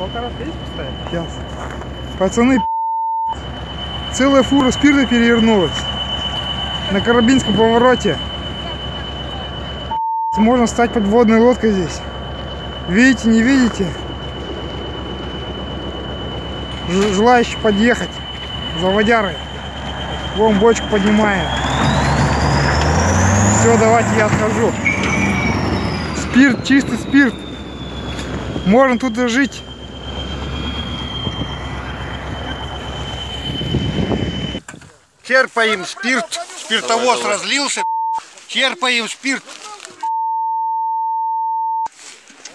Раз здесь поставить? Сейчас. Пацаны, целая фура спирта перевернулась. На Карабинском повороте. Можно стать подводной лодкой здесь. Видите, не видите? Желающий подъехать за водярой. Вон бочку поднимаем. Все, давайте я отхожу. Спирт, чистый спирт. Можно тут жить. Черпаем спирт, спиртовоз разлился, черпаем спирт.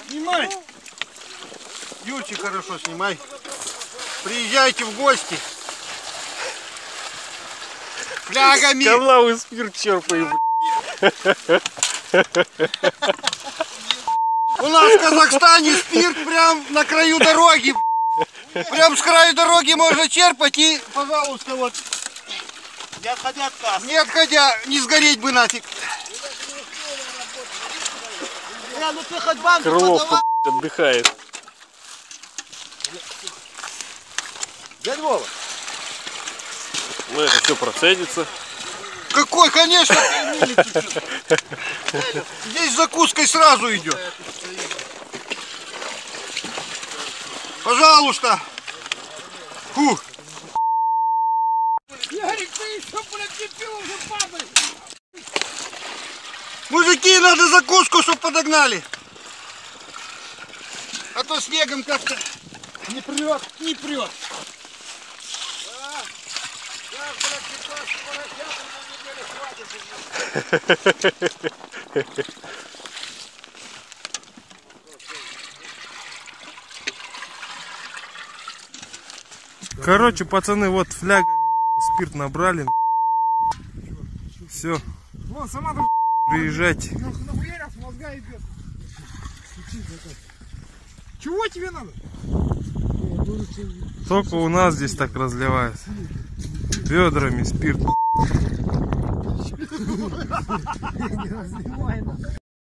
Снимай! Юрчик, хорошо снимай. Приезжайте в гости. Флягами. Кавлавый спирт черпаем. У нас в Казахстане спирт прям на краю дороги. Прям с краю дороги можно черпать и, пожалуйста, вот. Не отходя от кассы. Не отходя, не сгореть бы нафиг. Бля, ну ты хоть банку Крылов отдыхает. Дядь Вова. Ну это все процедится. Какой, конечно, здесь с закуской сразу идет. Пожалуйста. Фу. Мужики, надо закуску, чтобы подогнали. А то снегом как-то не прет, не прет. Короче, пацаны, вот флягами спирт набрали. Все, Вон, сама там идет. Чего тебе надо? Только у нас здесь так разливают. Ведрами спирт.